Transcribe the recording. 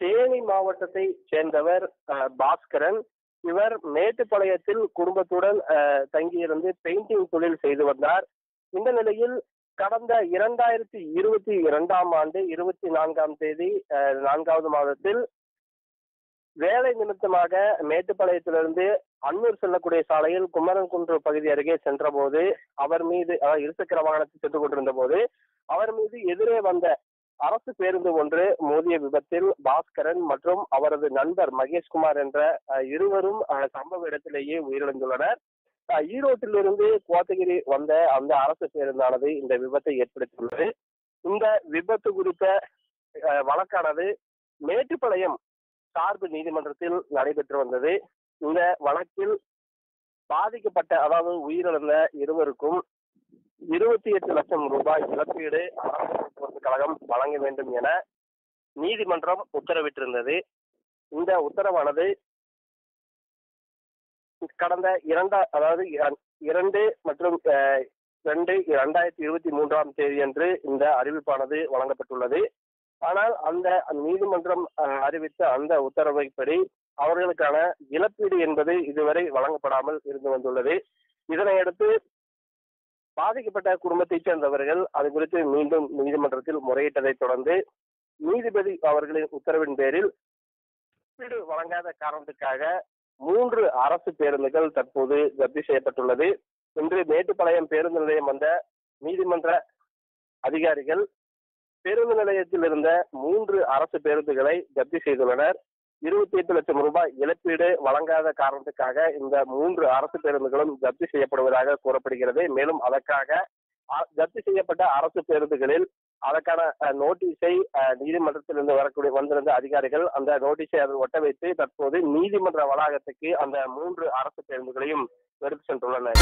தேனி மாவட்டத்தை சேர்ந்தவர் பாஸ்கரன். இவர் மேட்டுப்பாளையத்தில் குடும்பத்துடன் தங்கியிருந்து பெயிண்டிங் தொழில் செய்து வந்தார். இந்த நிலையில் கடந்த இரண்டாயிரத்தி இருபத்தி இரண்டாம் ஆண்டு இருபத்தி நான்காம் தேதி அஹ், நான்காவது மாதத்தில் வேலை நிமித்தமாக மேட்டுப்பாளையத்திலிருந்து அன்னூர் செல்லக்கூடிய சாலையில் குமரன்குன்று பகுதி அருகே சென்றபோது அவர் மீது இருசக்கர வாகனத்தில் சென்று கொண்டிருந்த போது அவர் மீது எதிரே வந்த அரசு பேருந்து ஒன்று மோதிய விபத்தில் பாஸ்கரன் மற்றும் அவரது நண்பர் மகேஷ்குமார் என்ற இருவரும் அஹ், சம்பவ இடத்திலேயே உயிரிழந்துள்ளனர். ஈரோட்டிலிருந்து கோத்தகிரி வந்த அந்த அரசு பேருந்தானது இந்த விபத்தை ஏற்படுத்தியுள்ளது. இந்த விபத்து குறித்த அஹ், வழக்கானது மேட்டுப்பாளையம் சார்பு நீதிமன்றத்தில் நடைபெற்று வந்தது. இந்த வழக்கில் பாதிக்கப்பட்ட அதாவது உயிரிழந்த இருவருக்கும் இருபத்தி எட்டு லட்சம் ரூபாய் இழப்பீடு அரசு போக்குவரத்து கழகம் வழங்க வேண்டும் என நீதிமன்றம் உத்தரவிட்டிருந்தது. இந்த உத்தரவானது கடந்த இரண்டா அதாவது இரண்டு மற்றும் ரெண்டு இரண்டாயிரத்தி இருபத்தி மூன்றாம் தேதியன்று இந்த அறிவிப்பானது வழங்கப்பட்டுள்ளது. ஆனால் அந்த நீதிமன்றம் அறிவித்த அந்த உத்தரவைப்படி அவர்களுக்கான இழப்பீடு என்பது இதுவரை வழங்கப்படாமல் இருந்து வந்துள்ளது. இதனையடுத்து பாதிக்கப்பட்ட குடும்பத்தைச் சேர்ந்தவர்கள் அது குறித்து மீண்டும் நீதிமன்றத்தில் முறையிட்டதைத் தொடர்ந்து நீதிபதி அவர்களின் உத்தரவின் பேரில் இழப்பீடு வழங்காத காரணத்துக்காக மூன்று அரசு பேருந்துகள் தற்போது ரத்து செய்யப்பட்டுள்ளது. இன்று மேட்டுப்பாளையம் பேருந்து நிலையம் வந்த நீதிமன்ற அதிகாரிகள் பேருந்து நிலையத்தில் இருந்த மூன்று அரசு பேருந்துகளை ஜப்தி செய்துள்ளனர். இருபத்தி எட்டு லட்சம் ரூபாய் இழப்பீடு வழங்காத காரணத்துக்காக இந்த மூன்று அரசு பேருந்துகளும் ஜப்தி செய்யப்படுவதாக கூறப்படுகிறது. மேலும் அதற்காக ஜப்தி செய்யப்பட்ட அரசு பேருந்துகளில் அதற்கான நோட்டீஸை நீதிமன்றத்திலிருந்து வரக்கூடிய வந்திருந்த அதிகாரிகள் அந்த நோட்டீஸை அதில் ஒட்ட வைத்து தற்போது நீதிமன்ற வளாகத்துக்கு அந்த மூன்று அரசு பேருந்துகளையும் எடுத்து சென்றுள்ளனர்.